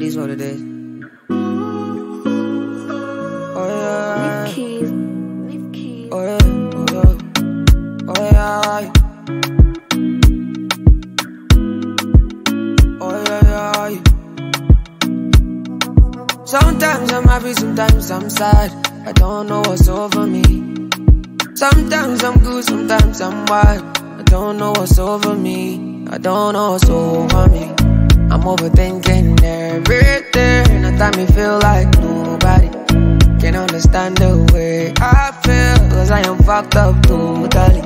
It is what it is. Oh yeah. Niphkeys. Leave keys. Oh yeah. Oh yeah. Oh yeah. Oh yeah. yeah. Sometimes I'm happy, sometimes I'm sad. I don't know what's over me. Sometimes I'm good, sometimes I'm wild. I don't know what's over me. I don't know what's over me. I'm overthinking everything. Time me feel like nobody can understand the way I feel. Cause I am fucked up totally.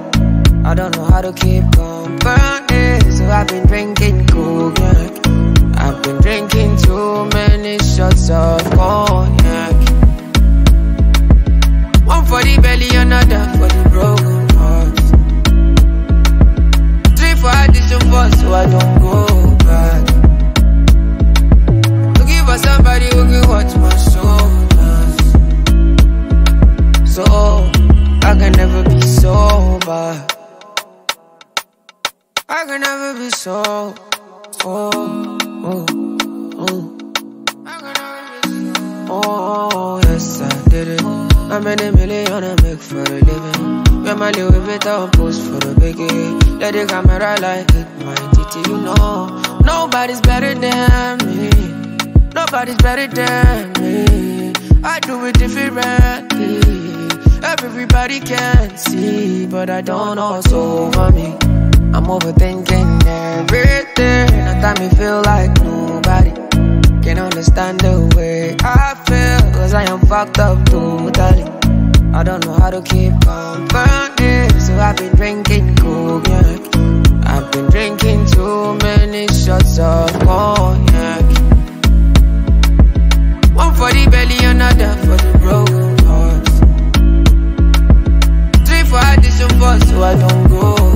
I don't know how to keep company. So I've been drinking cognac. I've been drinking too many shots of cognac. One for the belly, another for the broken heart. Three for addition four, so I don't go I can never be so. Oh, oh, oh. I so. Oh, yes, I did it. How many million I make for a living? Wear my Louis Vuitton post for the biggie. Let the camera light hit my titty, you know. Nobody's better than me. Nobody's better than me. I do it differently. Everybody can see, but I don't know over me. I'm overthinking everything. Time me feel like nobody can understand the way I feel. Cause I am fucked up totally. I don't know how to keep company. So I've been drinking cognac. I've been drinking too many shots of cognac. One for the belly, another for the broken heart. Three for addition four, so I don't go